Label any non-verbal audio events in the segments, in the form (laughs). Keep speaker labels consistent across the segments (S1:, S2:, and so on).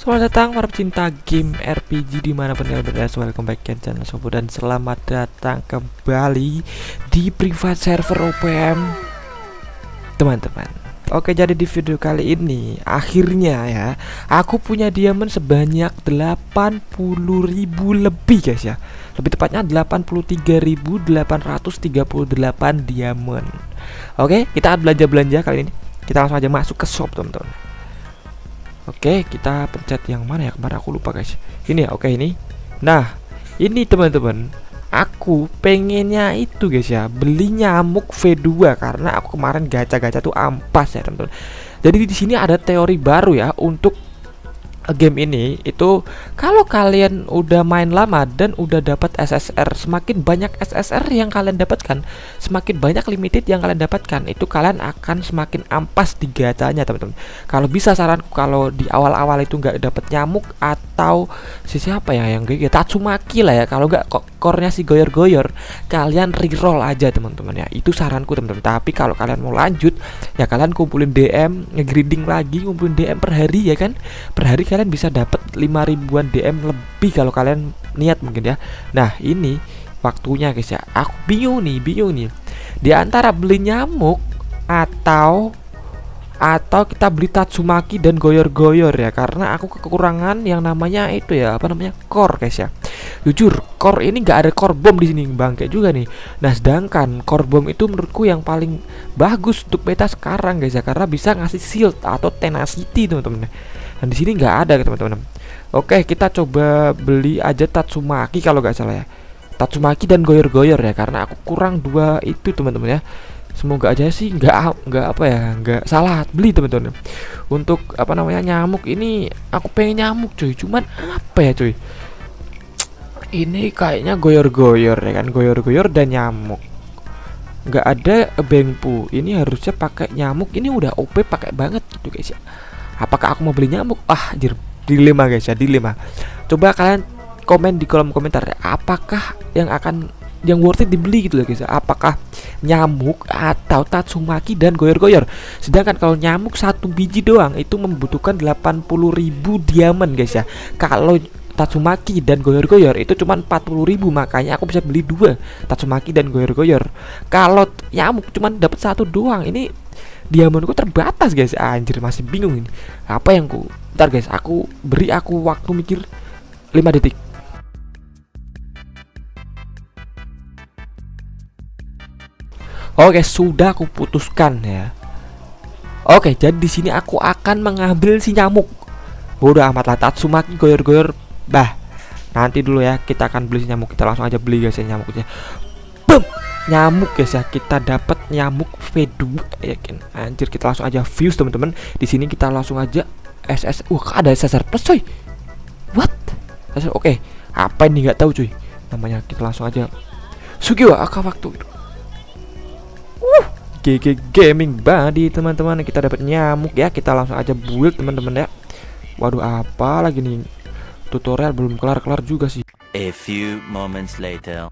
S1: Selamat datang para pecinta game RPG di mana pun kalian berada. Welcome back ke channel Sobo Dan selamat datang kembali di private server OPM Teman-teman. Oke jadi di video kali ini Akhirnya ya Aku punya diamond sebanyak 80.000 lebih guys ya. Lebih tepatnya 83.838 diamond. Oke kita belanja-belanja kali ini. Kita langsung aja masuk ke shop teman-teman Oke, kita pencet yang mana ya? Kemarin aku lupa, guys. Ini ya, oke ini. Nah, ini teman-teman, aku pengennya itu guys ya, beli nyamuk V2 karena aku kemarin gacha-gacha tuh ampas ya, teman-teman. Jadi di sini ada teori baru ya untuk game ini itu kalau kalian udah main lama dan udah dapat SSR semakin banyak SSR yang kalian dapatkan semakin banyak limited yang kalian dapatkan itu kalian akan semakin ampas di gacanya teman-teman. Kalau bisa saranku kalau di awal-awal itu nggak dapat nyamuk atau si siapa ya yang kayak Tatsumaki lah ya kalau nggak kok core si goyor-goyor kalian reroll aja teman-teman ya. Itu saranku teman-teman. Tapi kalau kalian mau lanjut ya kalian kumpulin DM nge lagi kumpulin DM per hari ya kan? Per hari kalian bisa dapat 5 ribuan DM lebih kalau kalian niat mungkin ya. Nah ini waktunya guys ya. Aku bingung nih bingung nih. Di antara beli nyamuk atau atau kita beli Tatsumaki dan goyor-goyor ya karena aku kekurangan yang namanya itu ya apa namanya core guys ya. Jujur core ini nggak ada core bomb di sini bang kayak juga nih. Nah sedangkan core bomb itu menurutku yang paling bagus untuk beta sekarang guys ya karena bisa ngasih shield atau tenacity teman-teman. Dan di sini nggak ada teman-teman. Oke kita coba beli aja Tatsumaki kalau nggak salah ya. Tatsumaki dan goyor-goyor ya karena aku kurang dua itu teman-teman ya semoga aja sih nggak nggak apa ya nggak salah beli teman-teman. Untuk apa namanya nyamuk ini aku pengen nyamuk cuy. Cuman apa ya cuy? Ini kayaknya goyor-goyor ya kan? Goyor-goyor dan nyamuk. Nggak ada bengpu. Ini harusnya pakai nyamuk. Ini udah OP pakai banget gitu guys ya. Apakah aku mau beli nyamuk? Ah jir dilema guys ya dilema. Coba kalian komen di kolom komentar apakah yang akan yang worth it dibeli gitu loh guys. Apakah nyamuk atau tatsumaki dan goyor-goyor? Sedangkan kalau nyamuk satu biji doang itu membutuhkan 80.000 diamond guys ya. Kalau Tatsumaki dan goyor-goyor itu cuma 40.000 makanya aku bisa beli dua Tatsumaki dan goyor-goyor. Kalau nyamuk cuma dapat satu doang ini diamondku terbatas guys. Anjir masih bingung ini. Apa yang ku ntar guys aku beri aku waktu mikir 5 detik Oke, sudah aku putuskan ya. Oke, jadi di sini aku akan mengambil si nyamuk. Udah amat lah Tatsumaki goyor-goyor. Bah. Nanti dulu ya, kita akan beli si nyamuk. Kita langsung aja beli guys ya nyamuknya. Boom. Nyamuk guys ya, kita dapat nyamuk V2 yakin. Anjir, kita langsung aja fuse teman-teman. Di sini kita langsung aja SS. Wah, ada SSR plus coy. What? Oke, okay. apa ini nggak tahu cuy. Namanya kita langsung aja Sugiwa Aka waktu GG Gaming Body teman-teman. Kita dapat nyamuk ya. Kita langsung aja build teman-teman ya. Waduh apa lagi nih? Tutorial belum kelar-kelar juga sih.
S2: A few moments later.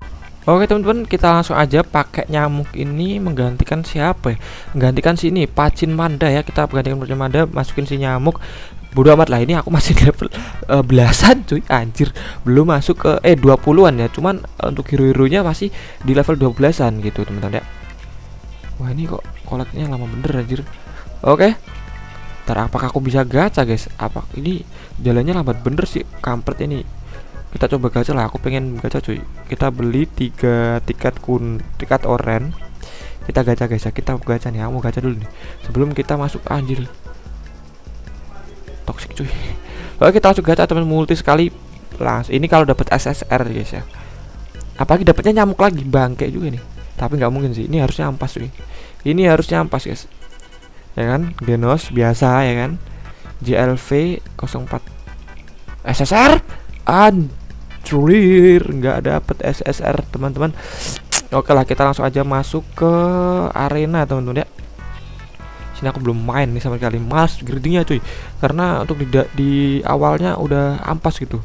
S1: Oke teman-teman kita langsung aja pakai nyamuk ini menggantikan siapa ya? Menggantikan sini Pacin Manda ya. Kita menggantikan Pacin Manda masukin si nyamuk. Bodo amat lah ini aku masih (laughs) level uh, belasan cuy. Anjir belum masuk ke eh 20-an ya. Cuman uh, untuk hero-heronya masih di level 12-an gitu teman-teman ya Wah ini kok koleknya lama bener anjir. Oke. Ntar apakah aku bisa gacha guys? Apa? Ini jalannya lambat bener sih Kampret ini. Kita coba gacha lah Aku pengen gacha cuy. Kita beli tiga tiket kun Tiket oren. Kita gacha guys ya. Kita gacha nih Aku gacha dulu nih. Sebelum kita masuk anjir. Toxic cuy. (laughs) Oke kita langsung gacha teman multi sekali. Langsung Ini kalau dapat SSR guys ya. Apalagi dapatnya nyamuk lagi Bangke juga nih tapi nggak mungkin sih ini harusnya ampas sih ini harusnya ampas guys. Ya kan? Genos biasa ya kan? JLV 04 SSR anjir nggak dapet SSR teman-teman. Oke lah kita langsung aja masuk ke arena teman-teman ya. Sini aku belum main nih sama sekali. Mas gradingnya cuy. Karena untuk di, di awalnya udah ampas gitu.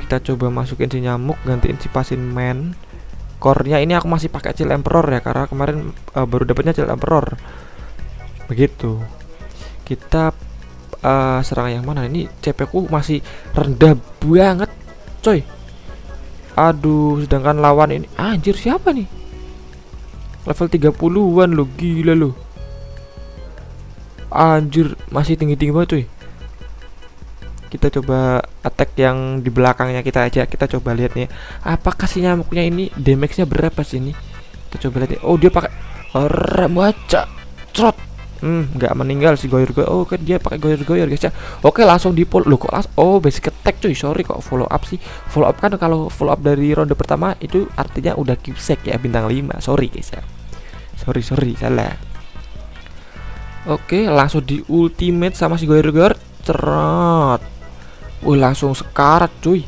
S1: Kita coba masukin si nyamuk gantiin si pasin man core-nya ini aku masih pakai Chill Emperor ya karena kemarin uh, baru dapatnya Chill Emperor. Begitu. Kita uh, serangan yang mana? Ini CP ku masih rendah banget coy. Aduh sedangkan lawan ini anjir siapa nih? Level 30-an lo gila lo anjir masih tinggi-tinggi banget cuy kita coba attack yang di belakangnya kita aja. Kita coba lihat nih apakah si nyamuknya ini damage-nya berapa sih ini? Kita coba lihat nih. oh dia pakai remaja trot hmm nggak meninggal si goyer goyer oh kan dia pakai goyer goyer guys ya. Oke langsung di pull. Lo kok langsung oh basic attack cuy. Sorry kok follow up sih. Follow up kan kalau follow up dari ronde pertama itu artinya udah kipsek ya bintang 5 sorry guys ya. Sorry sorry salah. Oke langsung di ultimate sama si goyer goyer cerot Wih langsung sekarat cuy.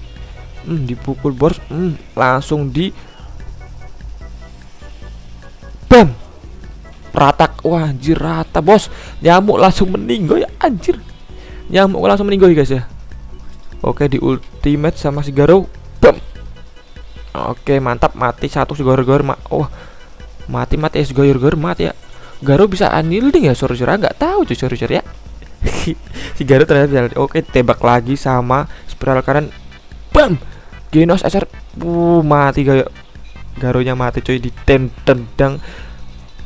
S1: Hmm, Dipukul bos hmm, Langsung di Bam! Ratak. Wah anjir rata bos. Nyamuk langsung meninggal ya anjir. Nyamuk langsung meninggal ya guys ya. Oke di ultimate sama si Garo Bam! Oke mantap. Mati satu si Garo-Garo Oh mati mati. Ya si Garo-Garo mati ya. Garo bisa unyielding ya sorry-sorry. Nggak tahu cuy sorry-sorry ya (laughs) si Garut ternyata oke tembak lagi sama spiral kanan. Bam! Genos SR uh, mati gak Garunya mati coy ditendang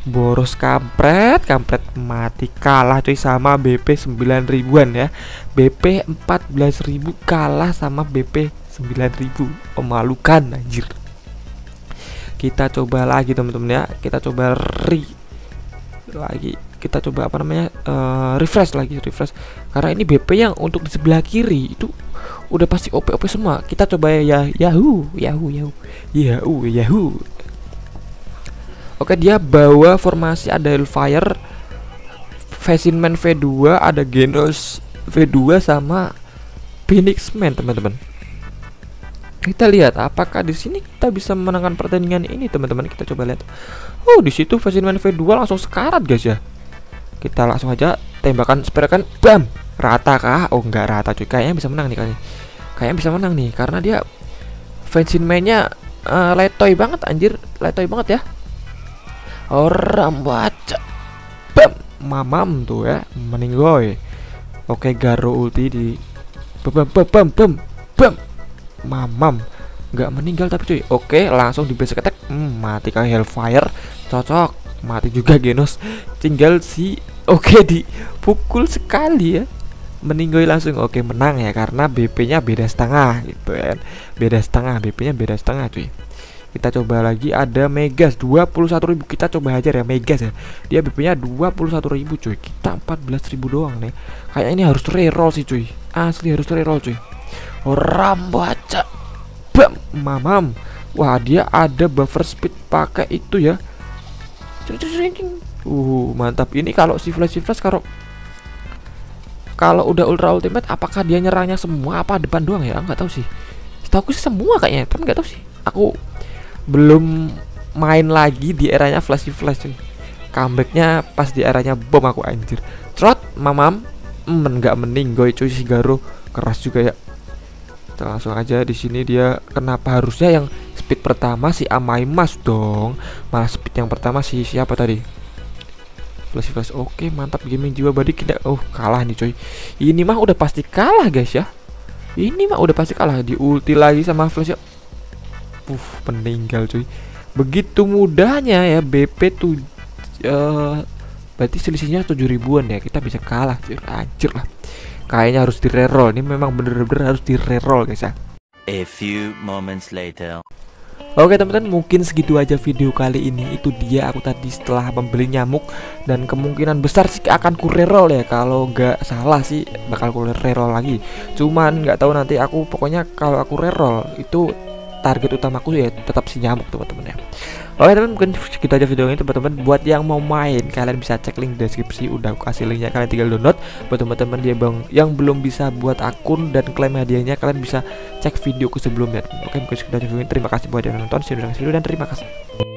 S1: boros kampret kampret mati kalah coy sama BP 9 ribuan ya. BP 14 ribu kalah sama BP 9 ribu. Memalukan anjir. Kita coba lagi teman-teman ya. Kita coba re lagi kita coba apa namanya uh, refresh lagi refresh. Karena ini BP yang untuk di sebelah kiri itu udah pasti OP OP semua. Kita coba ya Yahoo Yahoo Yahoo Yahoo Yahoo. Oke dia bawa formasi ada Hellfire Man V2 ada Genos V2 sama Phoenix Man teman-teman. Kita lihat apakah di sini kita bisa memenangkan pertandingan ini teman-teman. Kita coba lihat. Oh di situ Man V2 langsung sekarat guys ya kita langsung aja tembakan kan bam! Rata kah oh enggak rata cuy. Kayaknya bisa menang nih kayaknya kayaknya bisa menang nih karena dia fansin mainnya uh, letoy banget anjir. Letoy banget ya. Orang baca. Bam! Mamam tuh ya meninggoy. Oke garo ulti di bam bam bam bam bam mamam. Nggak meninggal tapi cuy. Oke langsung di basic attack. Hmm, mati kayak hellfire. Cocok. Mati juga Genos. Tinggal si (laughs) oke okay, dipukul sekali ya. Meninggal langsung oke menang ya karena BP nya beda setengah gitu kan. Beda setengah BP nya beda setengah cuy. Kita coba lagi ada Megas 21.000 kita coba hajar ya Megas ya. Dia BP nya 21.000 cuy. Kita 14.000 doang nih. Kayak ini harus reroll sih cuy. Asli harus reroll cuy. Orang baca. Bam mamam. Wah dia ada buffer speed pakai itu ya Uh, mantap. Ini kalau si Flash si Flash kalau kalau udah ultra ultimate apakah dia nyerangnya semua apa depan doang ya? Enggak tahu sih. Setahu sih semua kayaknya, tapi enggak tahu sih. Aku belum main lagi di eranya Flash si Flash cuy. Comebacknya pas di eranya bom aku anjir. Trot, mamam, men nggak meninggoy cuy si Garo keras juga ya. Kita langsung aja di sini dia kenapa harusnya yang speed pertama si Amai Mas dong. Malah speed yang pertama si siapa tadi? Flash flash. Oke mantap. Gaming jiwa body tidak oh kalah nih coy. Ini mah udah pasti kalah guys ya. Ini mah udah pasti kalah. Di ulti lagi sama flash ya. Uh peninggal coy. Begitu mudahnya ya. BP tuh uh, berarti selisihnya tujuh ribuan ya. Kita bisa kalah anjir, anjir lah. Kayaknya harus di reroll ini memang bener-bener harus di reroll guys ya.
S2: A few moments later.
S1: Oke teman-teman mungkin segitu aja video kali ini. Itu dia aku tadi setelah membeli nyamuk. Dan kemungkinan besar sih akan ku reroll ya. Kalau nggak salah sih bakal ku reroll lagi. Cuman nggak tahu nanti aku pokoknya kalau aku reroll Itu target utamaku ya tetap si nyamuk teman-teman ya. Oke teman mungkin kita aja video ini teman-teman. Buat yang mau main kalian bisa cek link deskripsi Udah aku kasih linknya kalian tinggal download. Buat teman-teman dia bang yang belum bisa buat akun dan klaim hadiahnya Kalian bisa cek videoku sebelumnya Oke mungkin sekitar video ini. Terima kasih buat yang nonton. You dan terima kasih